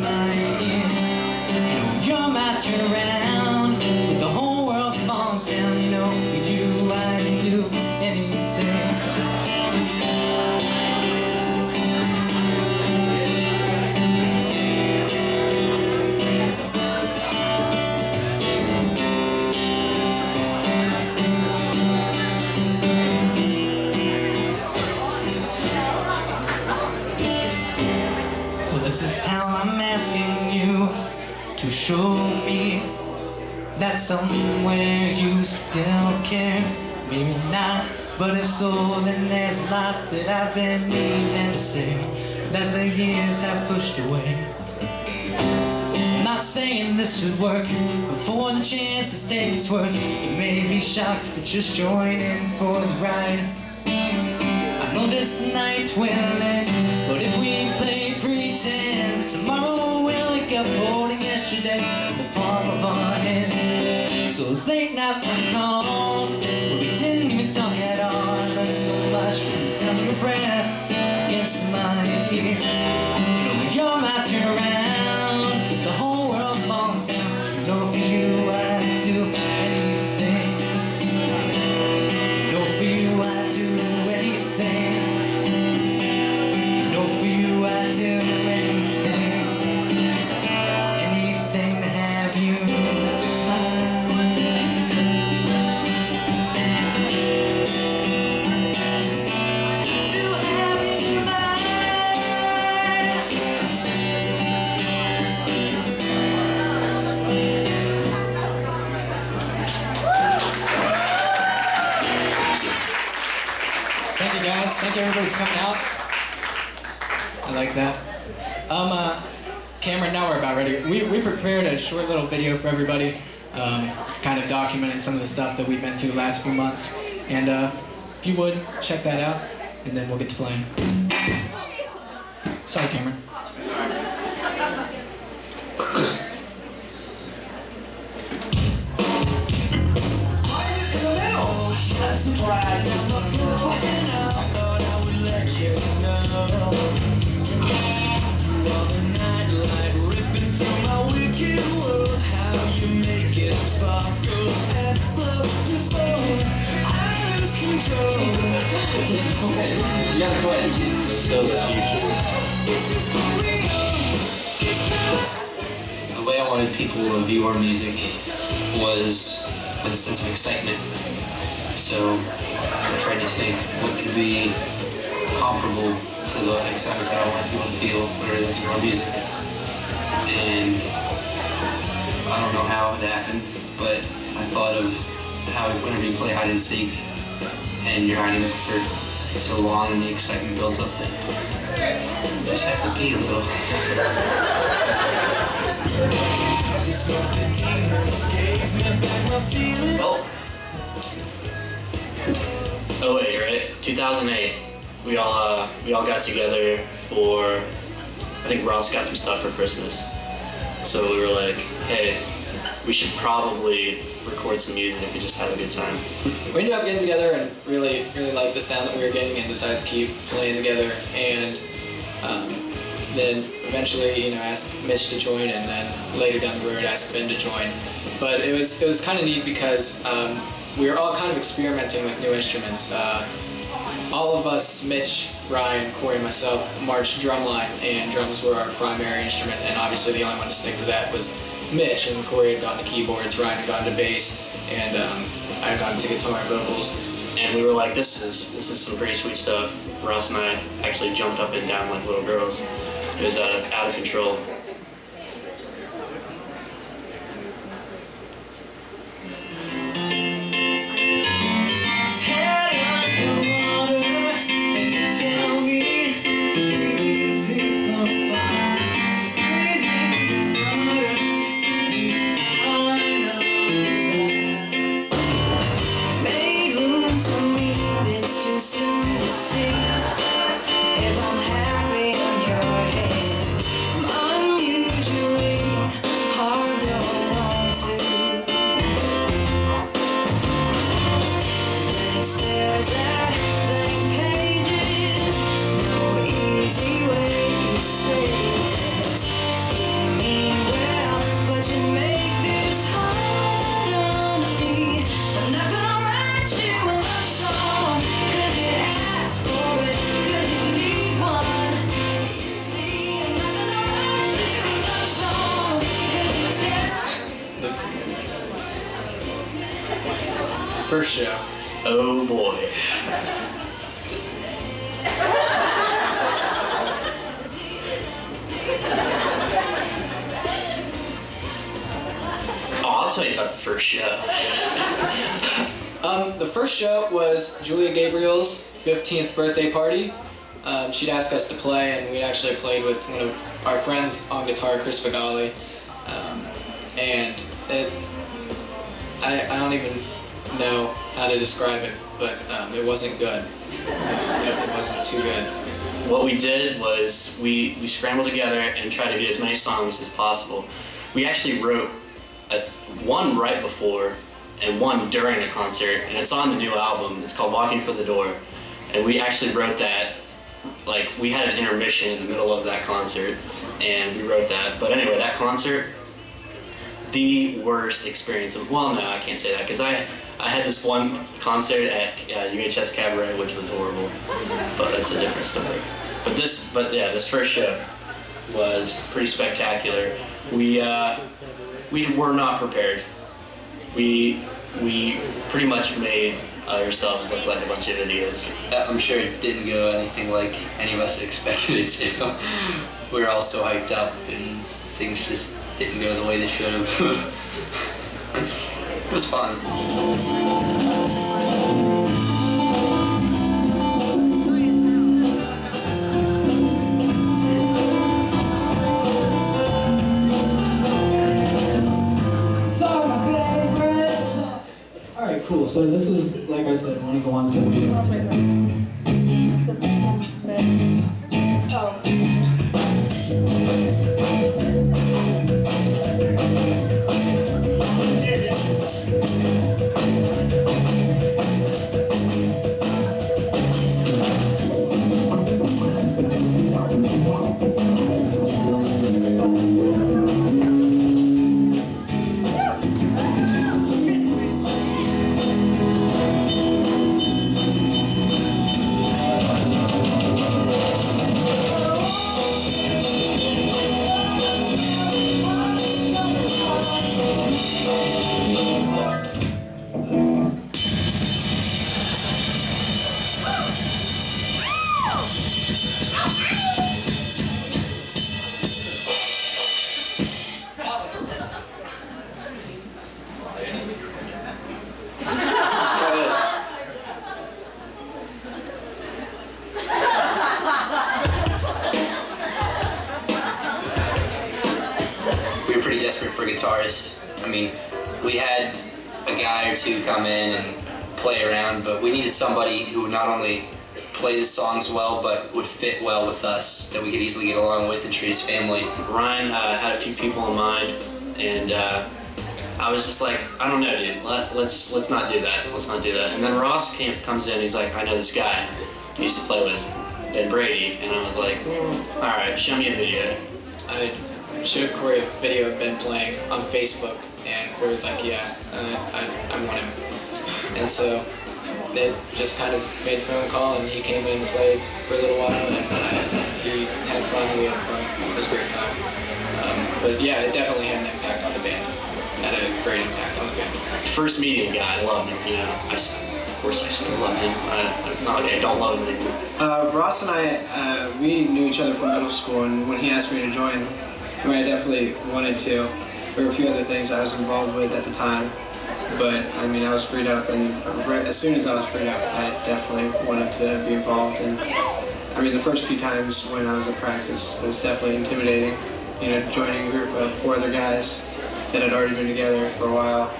my ear, and you're my. somewhere you still care? Maybe not, but if so, then there's a lot that I've been needing to say that the years have pushed away. I'm not saying this would work, but for the chance to take its worth, you may be shocked, but just join in for the ride. I know this night will end, but if we play pretend, tomorrow we'll wake up holding yesterday the palm of our this ain't nothing, no we, we prepared a short little video for everybody, um, kind of documenting some of the stuff that we've been through the last few months. And uh, if you would, check that out, and then we'll get to playing. Sorry, Cameron. surprise. sparkle and glow before I lose control. go ahead. So. The way I wanted people to view our music was with a sense of excitement. So I tried to think what could be comparable to the excitement that I want people to feel when they listen to our music. And I don't know how it happened but I thought of how whenever you play hide and seek and you're hiding for so long and the excitement builds up that you just have to pee a little. Well, oh wait, right? 2008. We all uh, we all got together for. I think Ross got some stuff for Christmas, so we were like, hey, we should probably record some music if we just have a good time. We ended up getting together and really, really liked the sound that we were getting and decided to keep playing together. And um, then eventually, you know, asked Mitch to join, and then later down the road, asked Ben to join. But it was it was kind of neat because um, we were all kind of experimenting with new instruments. Uh, all of us, Mitch, Ryan, Corey, myself, marched drumline, and drums were our primary instrument. And obviously, the only one to stick to that was Mitch. And Corey had gone to keyboards, Ryan had gone to bass, and um, I had gone to guitar and vocals. And we were like, this is this is some pretty sweet stuff. Ross and I actually jumped up and down like little girls. It was out of, out of control. First show. Oh boy. Oh, I'll tell you about the first show. Um, the first show was Julia Gabriel's 15th birthday party. Um, she'd asked us to play, and we actually played with one of our friends on guitar, Chris Fagali. Um, and it, I, I don't even know how to describe it, but um, it wasn't good. It, wasn't too good. What we did was we, we scrambled together and tried to get as many songs as possible. We actually wrote a, one right before and one during a concert, and it's on the new album. It's called Walking for the Door, and we actually wrote that. Like we had an intermission in the middle of that concert, and we wrote that. But anyway, that concert, the worst experience of. Well, no, I can't say that because I I had this one concert at uh, UHS Cabaret, which was horrible, but that's a different story. But this, but yeah, this first show was pretty spectacular. We uh, we were not prepared. We we pretty much made ourselves look like a bunch of idiots. Uh, I'm sure it didn't go anything like any of us expected it to. we were all so hyped up and things just didn't go the way they should have. it was fun. All right, cool. So this is, like I said, one of the ones that we Oh. And play around, but we needed somebody who would not only play the songs well, but would fit well with us, that we could easily get along with and treat as family. Ryan uh, had a few people in mind, and uh, I was just like, I don't know, dude. Let, let's let's not do that. Let's not do that. And then Ross came, comes in. He's like, I know this guy. He used to play with Ben Brady, and I was like, all right, show me a video. I showed Corey a video of Ben playing on Facebook, and Corey was like, "Yeah, uh, I, I want him." And so they just kind of made a phone call, and he came in and played for a little while, and uh, he had fun. We had fun. It was a great time. Um, but yeah, it definitely had an impact on the band. Had a great impact on the band. First meeting guy, I loved him. You know, I s- of course I still love him. I, it's not like I don't love him anymore. Uh, Ross and I, uh, we knew each other from middle school, and when he asked me to join, I mean, I definitely wanted to. There were a few other things I was involved with at the time, but I mean, I was freed up, and right, as soon as I was freed up, I definitely wanted to be involved. And I mean, the first few times when I was at practice, it was definitely intimidating. You know, joining a group of four other guys that had already been together for a while,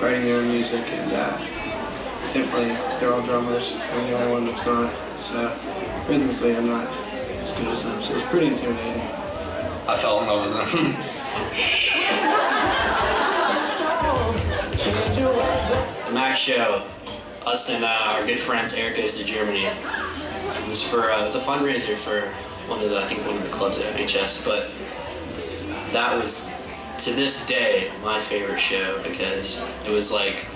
writing their own music, and uh, definitely they're all drummers. I'm the only one that's not. So rhythmically, I'm not as good as them. So it's pretty intimidating. I fell in love with them. Show, us and uh, our good friends Eric goes to Germany. It was for uh, it was a fundraiser for one of the I think one of the clubs at MHS, but that was to this day my favorite show because it was like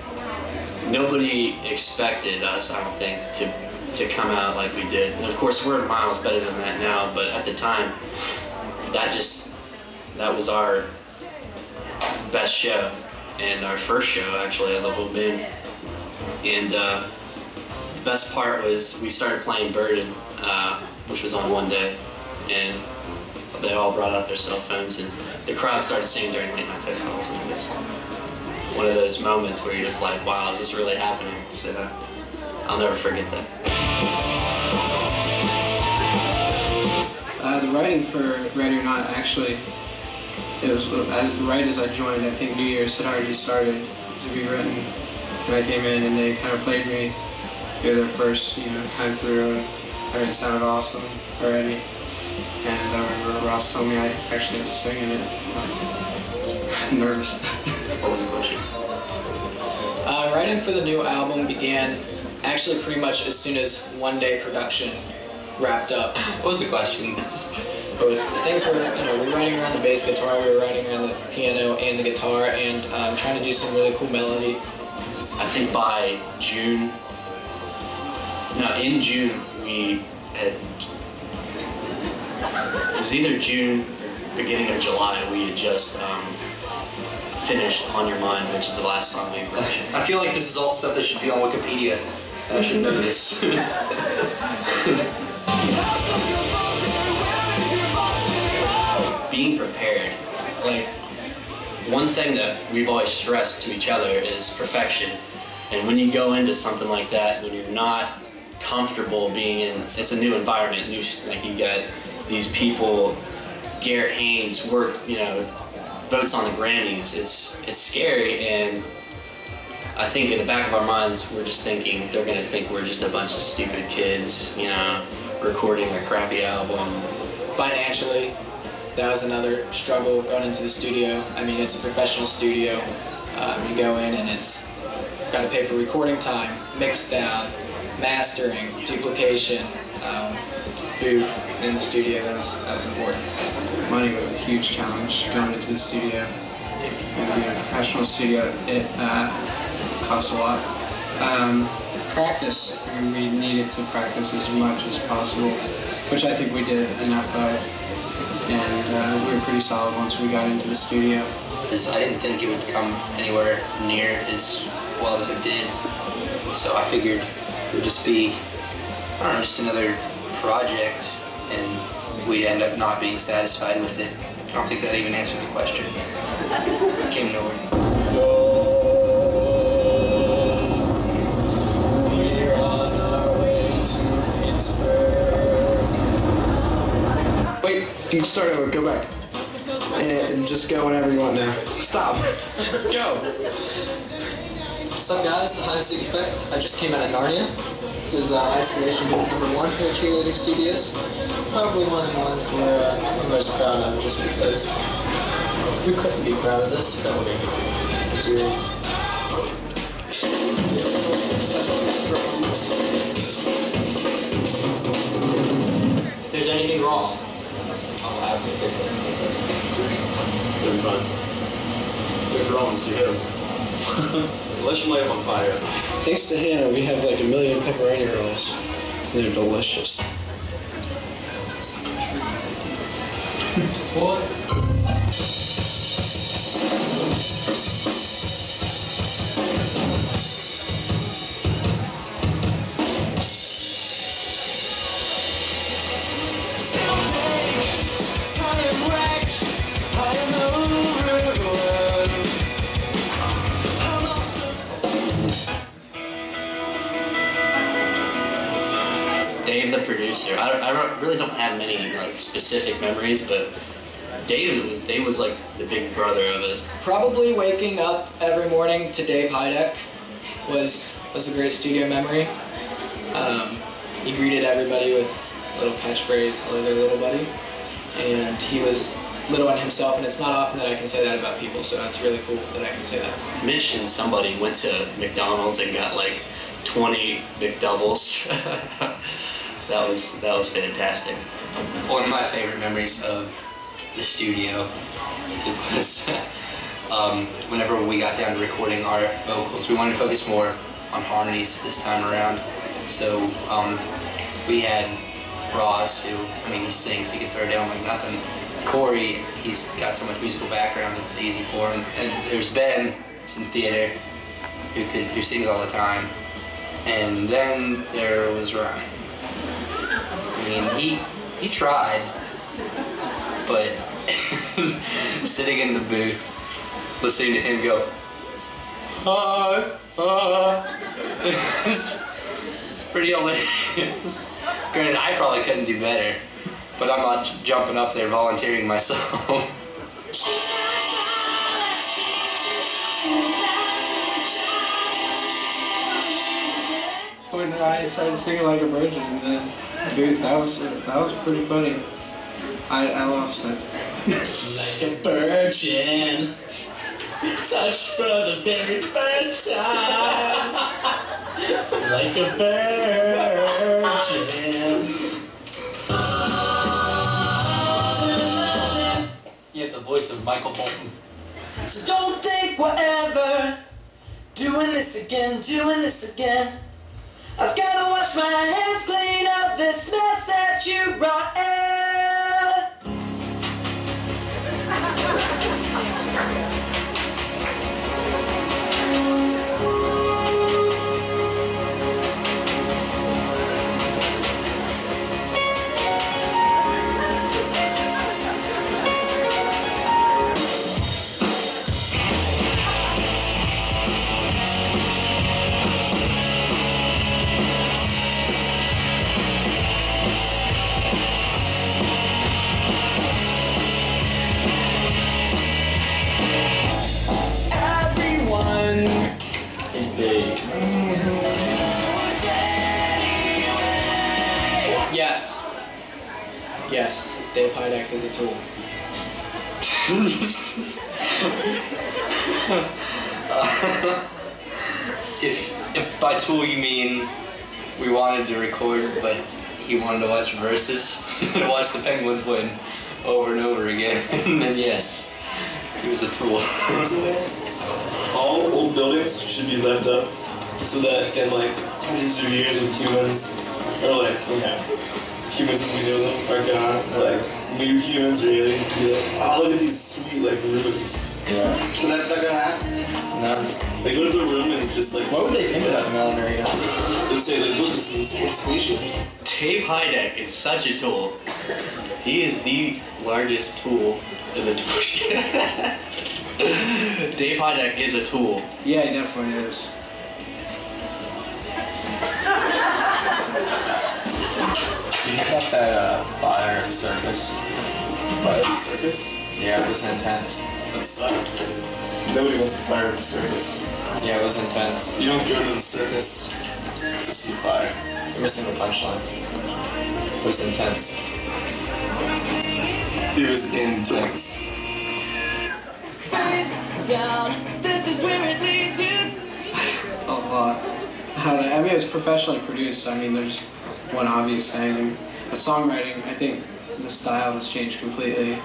nobody expected us I don't think to to come out like we did. And of course we're miles better than that now, but at the time that just that was our best show and our first show actually as a whole band. And uh, the best part was we started playing Burden, uh, which was on one day, and they all brought out their cell phones and the crowd started singing during late night festivals and it was one of those moments where you're just like, wow, is this really happening? So I'll never forget that. Uh, the writing for Ready or Not actually, it was as right as I joined. I think New Year's had already started to be written, and I came in and they kind of played me through their first you know time through, and I mean, it sounded awesome already. And I remember Ross told me I actually had to sing in it. I'm nervous. What was the question? Uh, writing for the new album began actually pretty much as soon as one day production wrapped up. What was the question? But things were, you know, we were writing around the bass guitar, we were writing around the piano and the guitar, and um, trying to do some really cool melody. I think by June, no, in June, we had, it was either June or beginning of July, we had just um, finished On Your Mind, which is the last song we wrote. I feel like this is all stuff that should be on Wikipedia. And I should know this. Being prepared, like, one thing that we've always stressed to each other is perfection. And when you go into something like that, when you're not comfortable being in, it's a new environment, new, like you got these people, Garrett Haynes worked, you know, votes on the Grammys. It's it's scary, and I think in the back of our minds, we're just thinking they're gonna think we're just a bunch of stupid kids, you know, recording a crappy album. Financially, that was another struggle going into the studio. I mean, it's a professional studio. Um, you go in and it's got to pay for recording time, mix down, mastering, duplication, um, food in the studio. That was, that was important. Money was a huge challenge going into the studio. And being a professional studio, it uh, costs a lot. Um, practice, I mean, we needed to practice as much as possible, which I think we did enough of. And uh, we were pretty solid once we got into the studio. I didn't think it would come anywhere near as well as it did. So I figured it would just be, I don't know, just another project, and we'd end up not being satisfied with it. I don't think that even answered the question. Came nowhere. Wait, you can start over, go back. And just go whenever you want now. Stop. go. What's up, guys? The High Seek Effect. I just came out of Narnia. This is uh, Isolation Group number one here at Cheerleading Studios. Probably one of the ones where uh, I'm most proud of just because we couldn't be proud of this, could we? Zero. If there's anything wrong, I'll have to fix it. It'll be fine. They're drones, you hit them. Unless you light them on fire. Thanks to Hannah, we have like a million pepperoni rolls. They're delicious. Dave, have many like specific memories, but Dave, Dave was like the big brother of us. Probably waking up every morning to Dave Hydeck was was a great studio memory. Um, he greeted everybody with a little catchphrase, "Hello there, little buddy," and he was little one himself. And it's not often that I can say that about people, so that's really cool that I can say that. Mitch and somebody went to McDonald's and got like 20 McDoubles. that was that was fantastic. One of my favorite memories of the studio it was um, whenever we got down to recording our vocals. We wanted to focus more on harmonies this time around. So um, we had Ross, who, I mean, he sings, he can throw down like nothing. Corey, he's got so much musical background, it's easy for him. And there's Ben, who's in theater, who could who sings all the time. And then there was Ryan. I mean, he he tried, but sitting in the booth, listening to him go, hi, uh, hi, uh. it's, it's pretty hilarious. Granted, I probably couldn't do better, but I'm not jumping up there volunteering myself. When I started singing like a virgin in the booth, that was that was pretty funny. I, I lost it. Like a virgin, touched for the very first time. Like a virgin. You have the voice of Michael Bolton. So don't think we're ever doing this again, doing this again. I've gotta wash my hands clean of this mess that you brought in. To watch and the Penguins win over and over again, then yes, he was a tool. All old buildings should be left up so that in like hundreds of years when humans or like know humans as we know them are gone, like new humans or aliens be like, oh look at these sweet like ruins. So that's not gonna happen. No. They go to the room and it's just like What would they think about the Melanaria? Let's say like look this is a spaceship. Dave Hydeck is such a tool. He is the largest tool in the tool. Dave Hydeck is a tool. Yeah, he definitely is. Did hear about that uh, fire at the circus? Fire at the circus? Yeah, it was intense. That sucks. Nobody wants to fire at the circus. Yeah, it was intense. You don't go to the circus to see fire. You're missing the punchline. It was intense. It was intense. Down, this is where it leads you. a lot. How I mean, it's professionally produced. I mean, there's one obvious thing. The songwriting, I think the style has changed completely.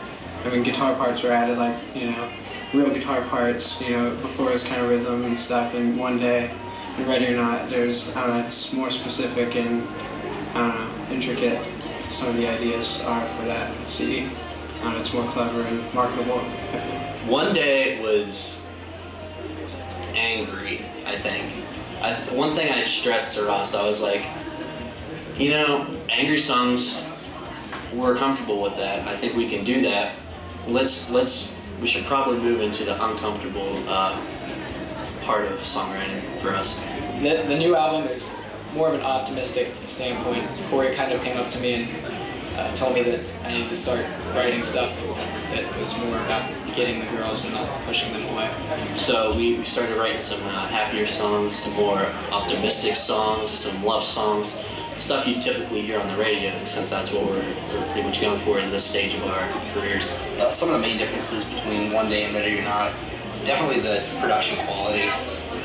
I mean, guitar parts were added, like, you know, real guitar parts, you know, before it was kind of rhythm and stuff. And one day, and Ready or Not, there's, I don't know, it's more specific and, I don't know, intricate. Some of the ideas are for that CD. Know, it's more clever and marketable. One day was angry, I think. I, one thing I stressed to Ross, I was like, you know, angry songs, we're comfortable with that. I think we can do that. Let's, let's, we should probably move into the uncomfortable uh, part of songwriting for us. The, the new album is more of an optimistic standpoint. Corey kind of came up to me and uh, told me that I needed to start writing stuff that was more about getting the girls and not pushing them away. So we, we started writing some uh, happier songs, some more optimistic songs, some love songs, stuff you typically hear on the radio, since that's what we're, we're pretty much going for in this stage of our careers. Uh, some of the main differences between One Day and Ready or Not, definitely the production quality,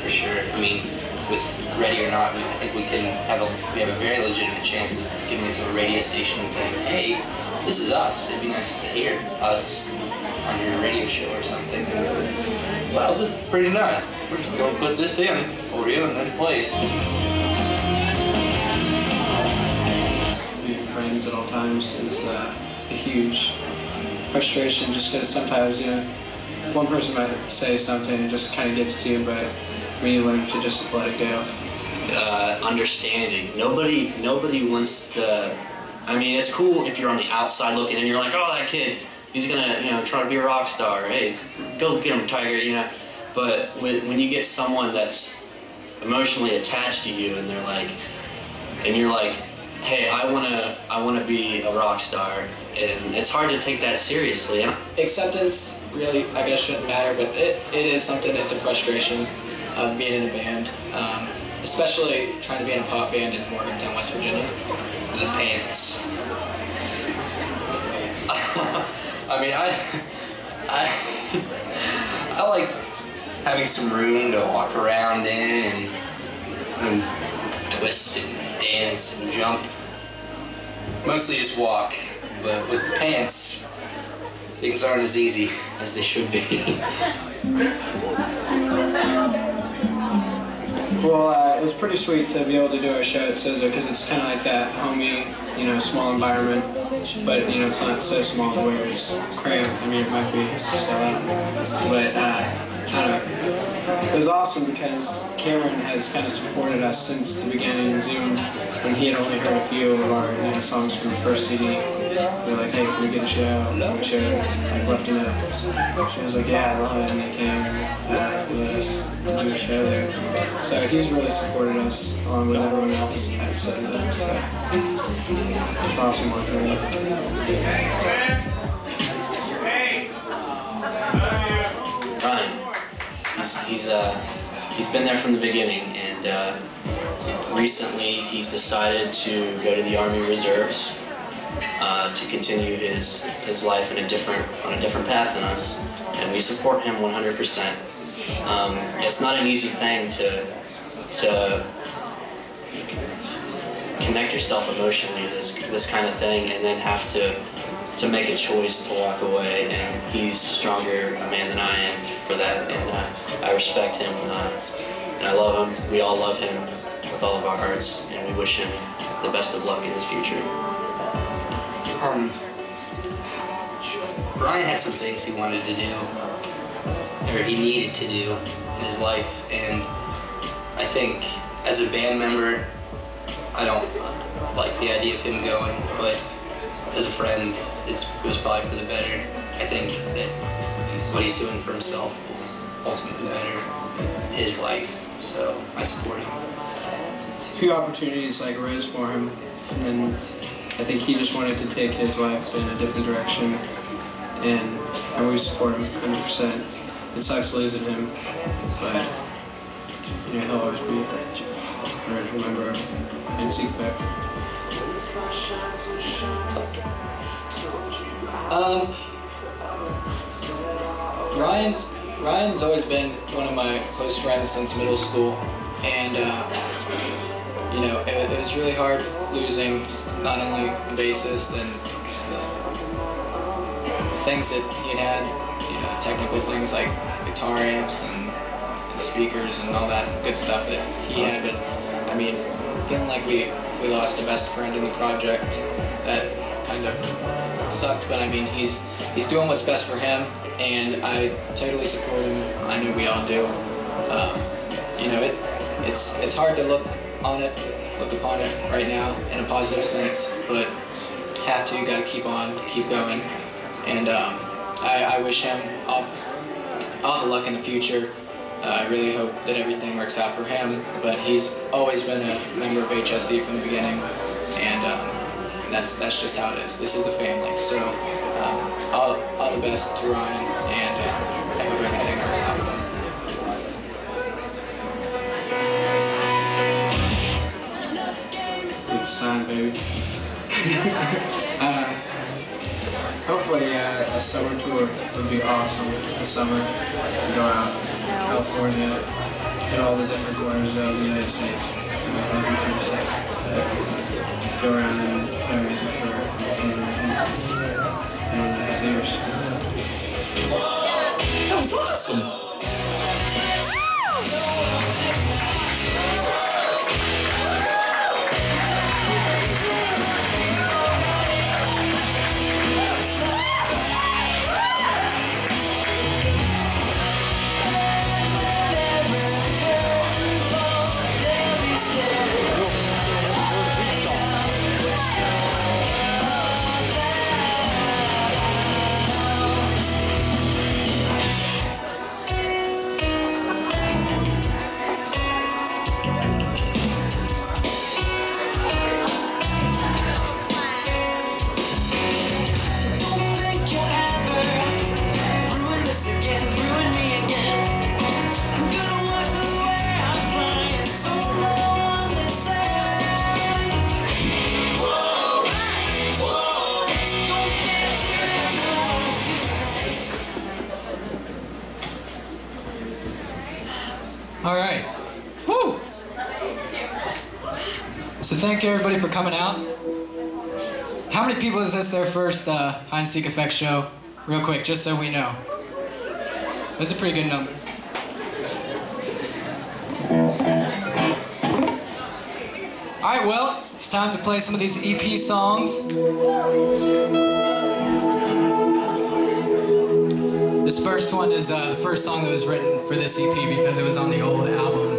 for sure. I mean, with Ready or Not, we, I think we can have a we have a very legitimate chance of giving it to a radio station and saying, hey, this is us. It'd be nice to hear us on your radio show or something. Well, this is pretty nice. We're just gonna put this in for you and then play it. Friends at all times is uh, a huge frustration just because sometimes, you know, one person might say something and just kind of gets to you, but when you learn to just let it go. uh, understanding. Nobody, nobody wants to. I mean, it's cool if you're on the outside looking and you're like, oh, that kid, he's gonna, you know, try to be a rock star. Hey, go get him, Tiger. You know. But when, when you get someone that's emotionally attached to you and they're like, and you're like, hey, I wanna, I wanna be a rock star, and it's hard to take that seriously. Acceptance really, I guess, shouldn't matter, but it, it is something, it's a frustration of being in a band, um, especially trying to be in a pop band in Morgantown, West Virginia. The pants. I mean, I, I, I like having some room to walk around in and, and twist and dance and jump. Mostly just walk, but with the pants, things aren't as easy as they should be. Well, uh, it was pretty sweet to be able to do a show at Scissor because it's kind of like that homey, you know, small environment, but you know, it's not so small where it's cramped. I mean, it might be out, but uh, kind. It was awesome because Cameron has kind of supported us since the beginning. Zoom, when he had only heard a few of our you know, songs from the first CD, we were like, "Hey, can we get a show?" We showed like left a note. She was like, "Yeah, I love it," and he came and uh, let us do a show there. So he's really supported us along with everyone else at SZA. So it's awesome working with him. He's uh he's been there from the beginning, and uh, recently he's decided to go to the Army Reserves uh, to continue his his life in a different on a different path than us, and we support him 100%. Um, it's not an easy thing to to connect yourself emotionally to this this kind of thing, and then have to to make a choice to walk away. And he's a stronger man than I am for that, and uh, I respect him, and I love him. We all love him with all of our hearts, and we wish him the best of luck in his future. Um, Ryan had some things he wanted to do, or he needed to do in his life, and I think as a band member, I don't like the idea of him going, but as a friend, it was probably for the better. I think that what he's doing for himself will ultimately better his life, so I support him. A few opportunities like arose for him, and then I think he just wanted to take his life in a different direction, and I always support him 100%. It sucks losing him, but you know he'll always be. I always remember him and seek back. Um, Ryan, Ryan's always been one of my close friends since middle school, and uh, you know it, it was really hard losing not only the bassist and the, the things that he had, you know, technical things like guitar amps and, and speakers and all that good stuff that he had, but I mean, feeling like we we lost a best friend in the project that kind of sucked, but I mean, he's he's doing what's best for him, and I totally support him. I know we all do. Um, you know, it it's it's hard to look on it, look upon it right now in a positive sense, but have to. Got to keep on, keep going, and um, I, I wish him all all the luck in the future. Uh, I really hope that everything works out for him, but he's always been a member of HSE from the beginning, and um, that's that's just how it is. This is a family. So um, all, all the best to Ryan, and uh, I hope everything works out for him. Sign, baby. uh, hopefully, uh, a summer tour would be awesome. This summer, go out, California, hit all the different corners of the United States. You know, 100%. Go around and music for anyone that has ears. That was awesome. So thank you everybody for coming out. How many people is this their first uh, hide and seek effect show? Real quick, just so we know. That's a pretty good number. All right, well, it's time to play some of these EP songs. This first one is uh, the first song that was written for this EP because it was on the old album,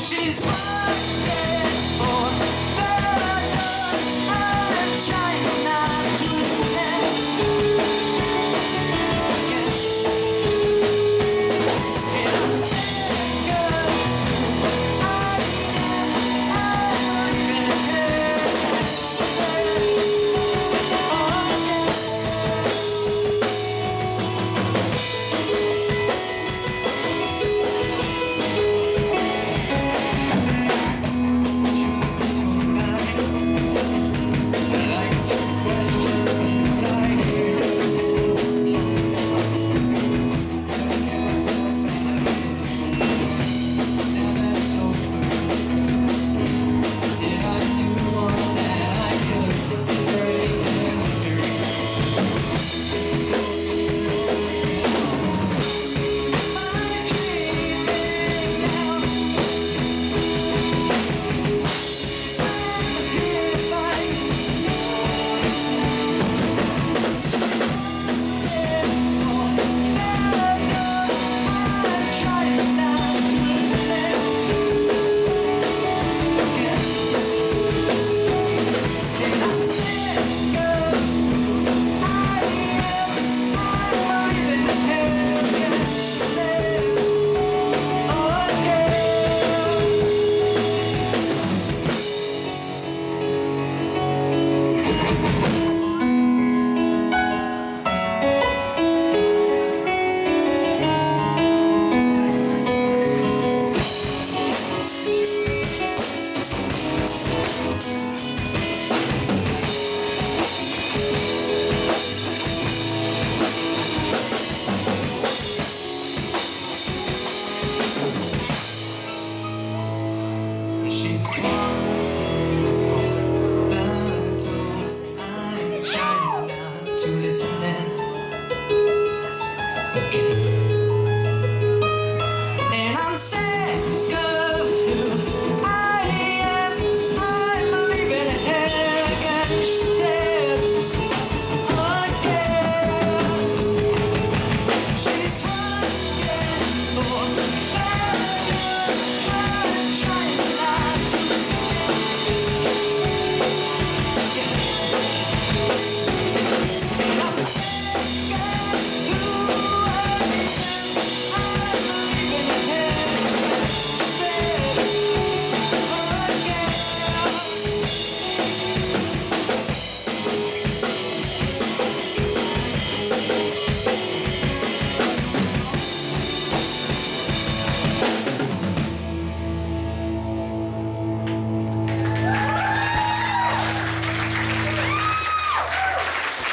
she's walking for